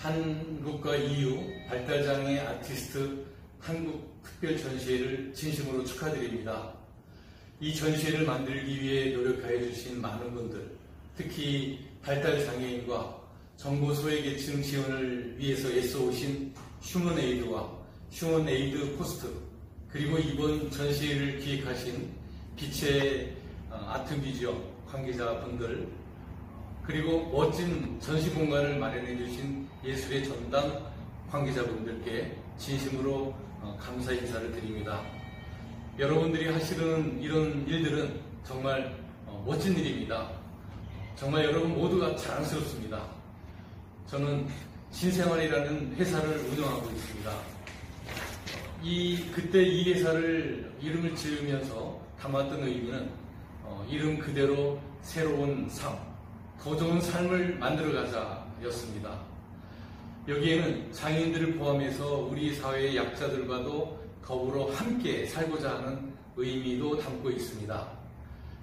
한국과 EU 발달장애 아티스트 한국 특별 전시회를 진심으로 축하드립니다. 이 전시회를 만들기 위해 노력하여 주신 많은 분들, 특히 발달장애인과 정보 소외계층 지원을 위해서 애써오신 휴먼에이드와 휴먼에이드 포스트, 그리고 이번 전시회를 기획하신 비채 어, 아트뮤지엄 관계자분들, 그리고 멋진 전시 공간을 마련해 주신 예술의 전당 관계자분들께 진심으로 어, 감사 인사를 드립니다. 여러분들이 하시는 이런 일들은 정말 어, 멋진 일입니다. 정말 여러분 모두가 자랑스럽습니다. 저는 신생활이라는 회사를 운영하고 있습니다. 이 그때 이 회사를 이름을 지으면서 담았던 의미는 어, 이름 그대로 새로운 삶, 더 좋은 삶을 만들어가자 였습니다. 여기에는 장애인들을 포함해서 우리 사회의 약자들과도 더불어 함께 살고자 하는 의미도 담고 있습니다.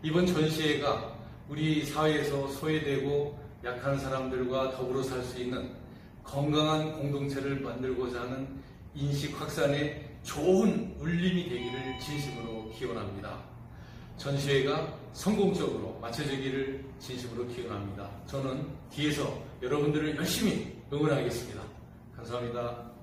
이번 전시회가 우리 사회에서 소외되고 약한 사람들과 더불어 살 수 있는 건강한 공동체를 만들고자 하는 인식 확산에 좋은 울림이 되기를 진심으로 기원합니다. 전시회가 성공적으로 마쳐지기를 진심으로 기원합니다. 저는 뒤에서 여러분들을 열심히 응원하겠습니다. 감사합니다.